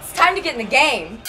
It's time to get in the game.